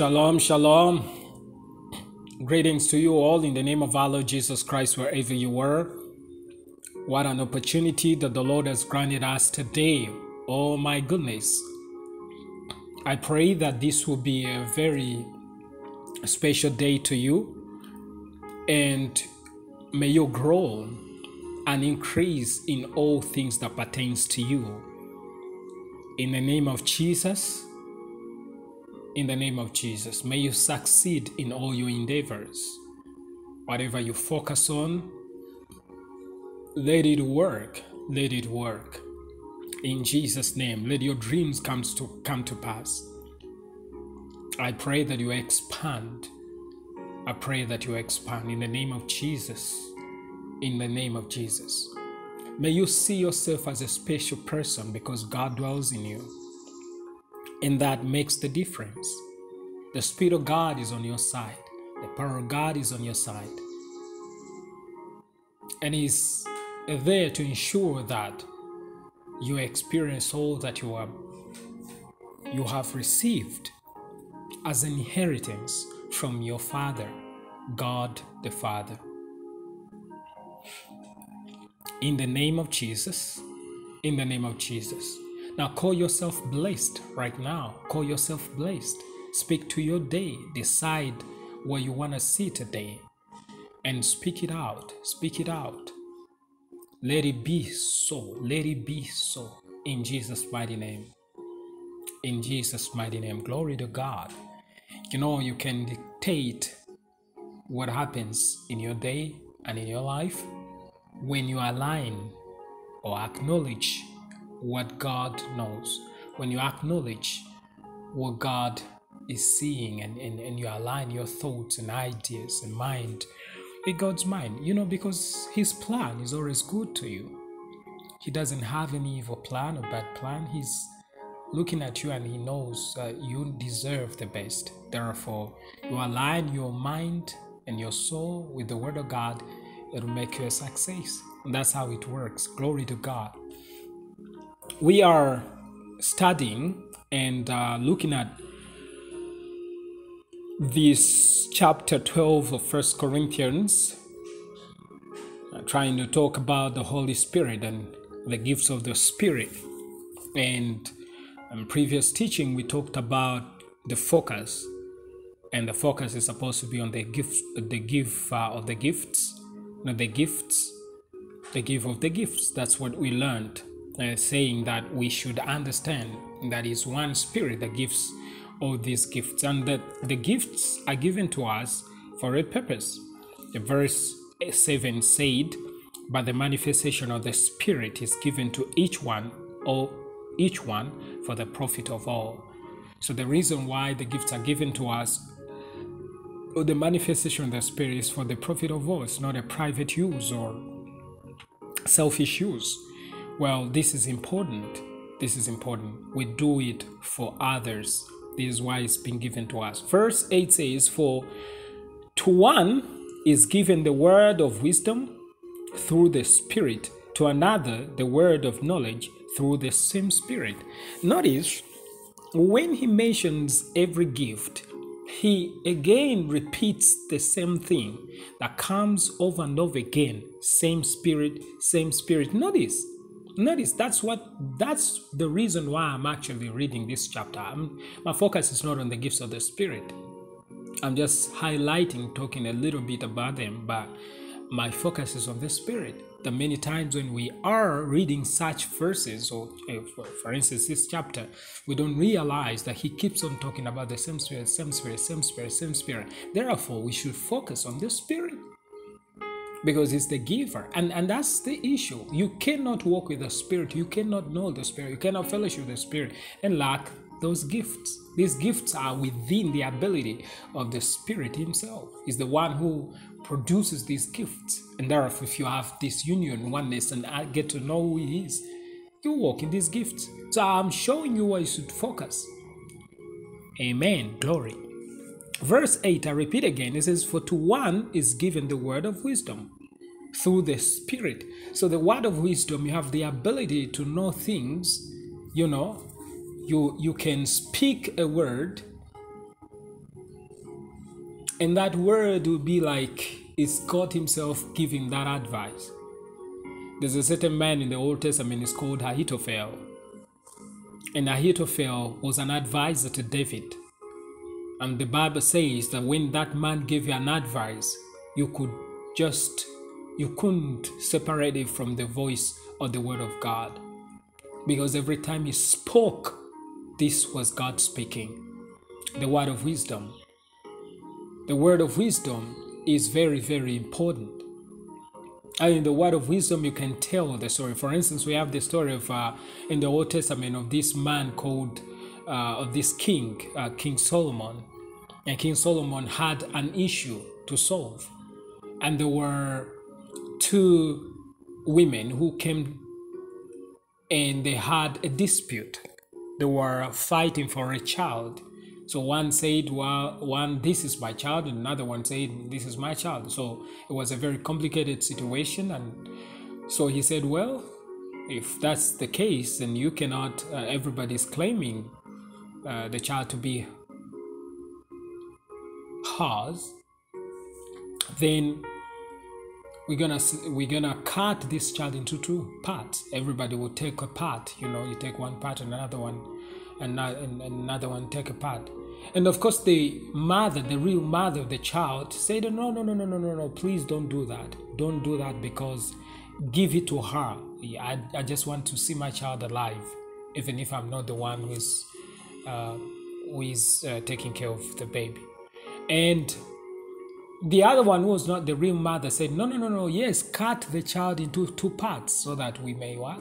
Shalom, shalom. Greetings to you all in the name of our Lord Jesus Christ, wherever you were. What an opportunity that the Lord has granted us today. Oh my goodness. I pray that this will be a very special day to you and may you grow and increase in all things that pertains to you. In the name of Jesus, in the name of Jesus. May you succeed in all your endeavors. Whatever you focus on, let it work. Let it work. In Jesus' name, let your dreams come to come to pass. I pray that you expand. I pray that you expand in the name of Jesus. In the name of Jesus. May you see yourself as a special person because God dwells in you. And that makes the difference. The Spirit of God is on your side, the power of God is on your side. And He's there to ensure that you experience all that you have, you have received as an inheritance from your Father, God the Father. In the name of Jesus, in the name of Jesus. Now call yourself blessed right now. Call yourself blessed. Speak to your day. Decide what you want to see today and speak it out. Speak it out. Let it be so. Let it be so. In Jesus' mighty name. In Jesus' mighty name. Glory to God. You know, you can dictate what happens in your day and in your life when you align or acknowledge what God knows. When you acknowledge what God is seeing and, and, and you align your thoughts and ideas and mind with God's mind, you know, because His plan is always good to you. He doesn't have any evil plan or bad plan. He's looking at you and He knows uh, you deserve the best. Therefore, you align your mind and your soul with the Word of God, it will make you a success. And that's how it works. Glory to God. We are studying and uh, looking at this chapter 12 of First Corinthians, uh, trying to talk about the Holy Spirit and the gifts of the Spirit. And in previous teaching, we talked about the focus, and the focus is supposed to be on the gifts, the gift uh, of the gifts, not the gifts, the gift of the gifts. That's what we learned, uh, saying that we should understand that is one Spirit that gives all these gifts and that the gifts are given to us for a purpose. The verse 7 said, But the manifestation of the Spirit is given to each one, or each one for the profit of all. So the reason why the gifts are given to us, or the manifestation of the Spirit is for the profit of all. It's not a private use or selfish use. Well, this is important. This is important. We do it for others this is why it's been given to us. Verse 8 says, For to one is given the word of wisdom through the Spirit, to another the word of knowledge through the same Spirit. Notice when he mentions every gift, he again repeats the same thing that comes over and over again same spirit same spirit notice notice that's what that's the reason why i'm actually reading this chapter. I'm, my focus is not on the gifts of the spirit. I'm just highlighting talking a little bit about them but my focus is on the spirit. The many times when we are reading such verses or eh, for, for instance this chapter we don't realize that he keeps on talking about the same spirit same spirit same spirit same spirit. Therefore we should focus on the spirit because it's the giver. And and that's the issue. You cannot walk with the spirit. You cannot know the spirit. You cannot fellowship the spirit and lack those gifts. These gifts are within the ability of the spirit himself. Is the one who produces these gifts. And therefore if you have this union oneness and I get to know who he is you walk in these gifts. So i'm showing you where you should focus. Amen. Glory Verse 8, I repeat again, it says, For to one is given the word of wisdom through the Spirit. So, the word of wisdom, you have the ability to know things, you know, you, you can speak a word And that word will be like it's God Himself giving that advice. There's a certain man in the Old Testament, it's called Ahithophel. And Ahithophel was an advisor to David. And the Bible says that when that man gave you an advice, you could just, you couldn't separate it from the voice or the word of God. Because every time he spoke, this was God speaking. The word of wisdom. The word of wisdom is very, very important. And in the word of wisdom, you can tell the story. For instance, we have the story of uh, in the Old Testament of this man called uh, of this king, uh, King Solomon, and King Solomon had an issue to solve, and there were two women who came and they had a dispute. They were fighting for a child. So one said, well, one, this is my child, and another one said, this is my child. So it was a very complicated situation. And so he said, well, if that's the case, then you cannot, uh, everybody's claiming uh, the child to be hers, then we're gonna we're gonna cut this child into two parts. Everybody will take a part. You know, you take one part and another one, and another one take a part. And of course, the mother, the real mother of the child, said, "No, no, no, no, no, no, no! Please don't do that. Don't do that because give it to her. I, I just want to see my child alive, even if I'm not the one who is uh, who is uh, taking care of the baby." And the other one was not the real mother said, No, no, no, no, yes, cut the child into two parts so that we may what?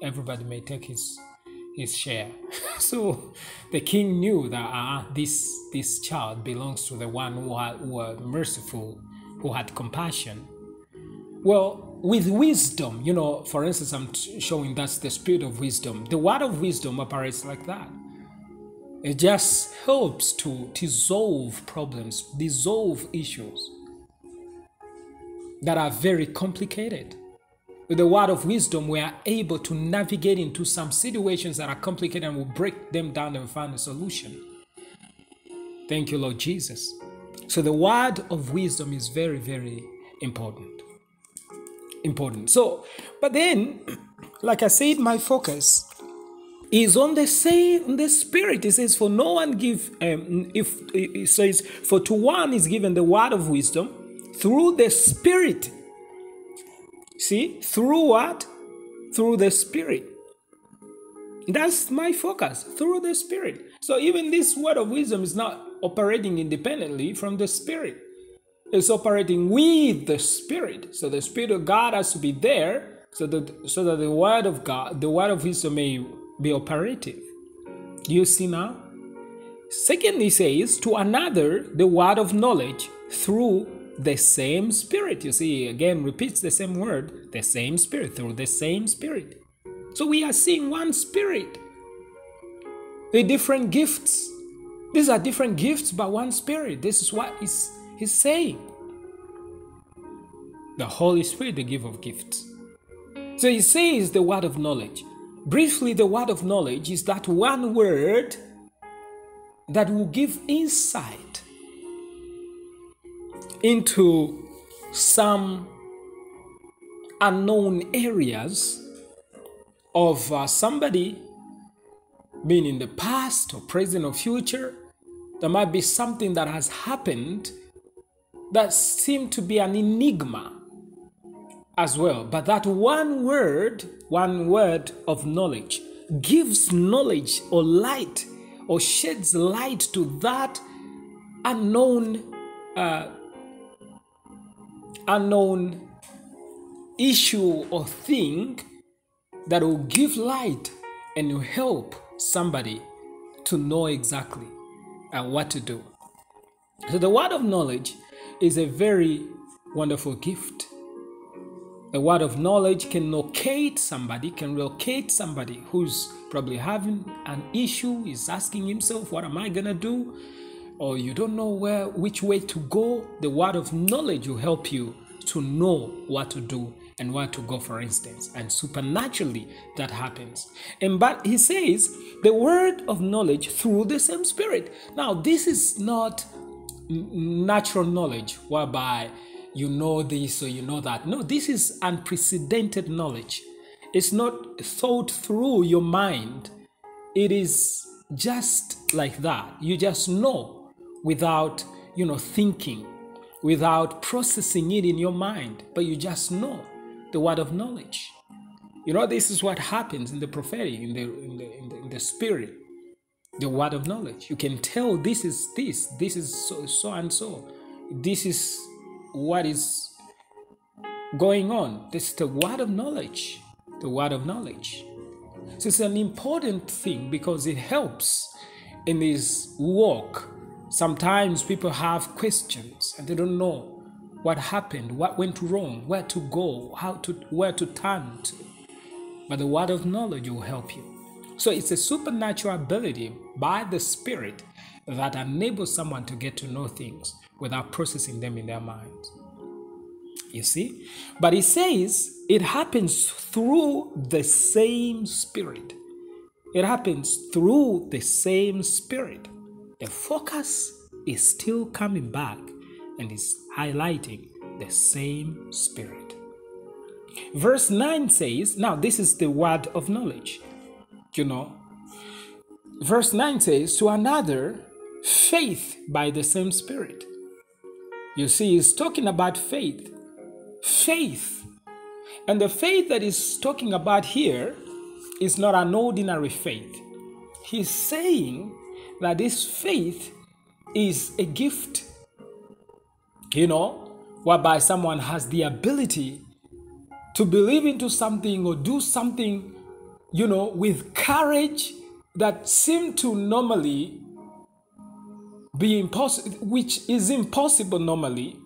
Everybody may take his his share. so the king knew that uh, this this child belongs to the one who, had, who were merciful, who had compassion. Well, with wisdom, you know, for instance, I'm showing that's the spirit of wisdom. The word of wisdom operates like that. It just helps to dissolve problems, dissolve issues that are very complicated. With the word of wisdom, we are able to navigate into some situations that are complicated and we'll break them down and find a solution. Thank you, Lord Jesus. So, the word of wisdom is very, very important. Important. So, but then, like I said, my focus is on the same the spirit. It says for no one give um, if it says for to one is given the word of wisdom through the spirit. See? Through what? Through the spirit. That's my focus through the spirit. So even this word of wisdom is not operating independently from the spirit. It's operating with the spirit. So the spirit of god has to be there so that so that the word of god the word of wisdom may be operative. Do you see now? Secondly, says to another the word of knowledge through the same spirit. You see, again, repeats the same word, the same spirit, through the same spirit. So we are seeing one spirit. The different gifts. These are different gifts, but one spirit. This is what he's, he's saying. The Holy Spirit, the gift of gifts. So he says the word of knowledge. Briefly, the word of knowledge is that one word that will give insight into some unknown areas of uh, somebody being in the past or present or future. There might be something that has happened that seemed to be an enigma as well. But that one word, one word of knowledge, gives knowledge or light or sheds light to that unknown, uh, unknown issue or thing that will give light and will help somebody to know exactly uh, what to do. So, the word of knowledge is a very wonderful gift a word of knowledge can locate somebody, can locate somebody who's probably having an issue, is asking himself, What am I gonna do? Or you don't know where which way to go. The word of knowledge will help you to know what to do and where to go, for instance. And supernaturally that happens. And but he says the word of knowledge through the same spirit. Now, this is not natural knowledge whereby you know this or you know that. No, this is unprecedented knowledge. It's not thought through your mind, it is just like that. You just know without, you know, thinking, without processing it in your mind, but you just know the word of knowledge. You know, this is what happens in the prophetic, in the, in the, in the, in the spirit, the word of knowledge. You can tell this is this, this is so, so and so. This is what is going on. This is the word of knowledge. The word of knowledge. So it's an important thing because it helps in this walk. Sometimes people have questions and they don't know what happened, what went wrong, where to go, how to where to turn to. But the word of knowledge will help you. So it's a supernatural ability by the Spirit that enables someone to get to know things without processing them in their minds. You see? But he says it happens through the same Spirit. It happens through the same Spirit. The focus is still coming back and is highlighting the same Spirit. Verse 9 says, now this is the word of knowledge, you know. Verse 9 says, to another, faith by the same Spirit. You see, he's talking about faith. Faith. And the faith that he's talking about here is not an ordinary faith. He's saying that this faith is a gift, you know, whereby someone has the ability to believe into something or do something, you know, with courage that seem to normally be impossible, which is impossible normally.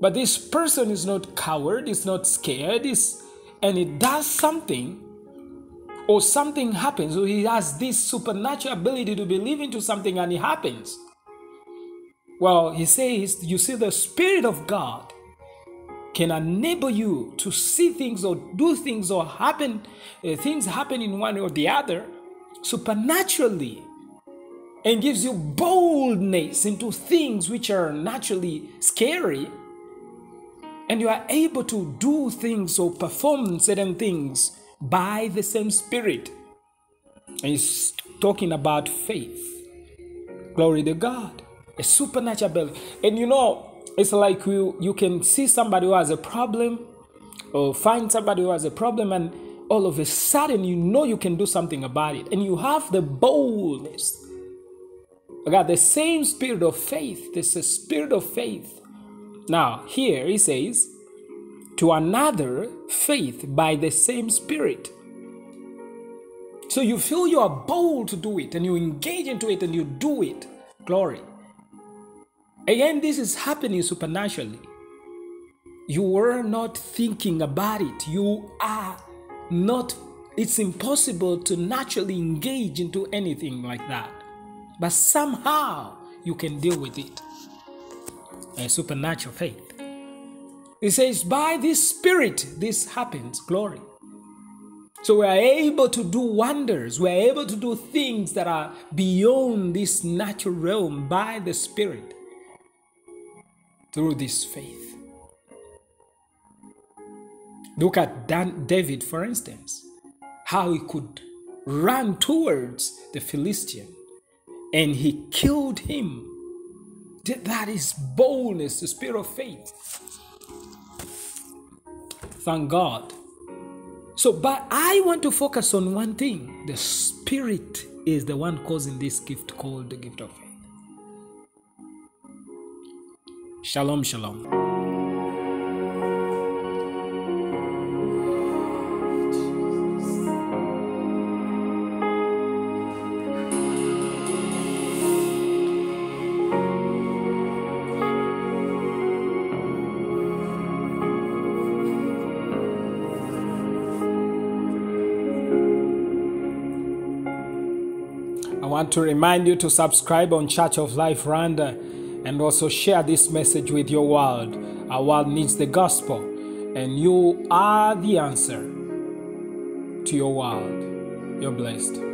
But this person is not coward, is not scared, is and it does something, or something happens, or he has this supernatural ability to believe into something and it happens. Well, he says, you see, the Spirit of God can enable you to see things or do things or happen uh, things happen in one or the other supernaturally and gives you boldness into things which are naturally scary. And you are able to do things or perform certain things by the same spirit. And he's talking about faith. Glory to god. A supernatural ability and you know it's like you you can see somebody who has a problem or find somebody who has a problem and all of a sudden you know you can do something about it. And you have the boldness got the same spirit of faith this a spirit of faith now here he says to another faith by the same spirit so you feel you are bold to do it and you engage into it and you do it glory Again, this is happening supernaturally. You were not thinking about it. You are not, it's impossible to naturally engage into anything like that. But somehow you can deal with it. A supernatural faith. It says, by this spirit, this happens, glory. So we are able to do wonders. We are able to do things that are beyond this natural realm by the spirit through this faith. Look at Dan, David, for instance, how he could run towards the Philistine and he killed him. That is boldness, the spirit of faith. Thank God. So, but I want to focus on one thing the spirit is the one causing this gift called the gift of faith. Shalom, shalom. I want to remind you to subscribe on Church of Life Rwanda and also share this message with your world. Our world needs the gospel, and you are the answer to your world. You're blessed.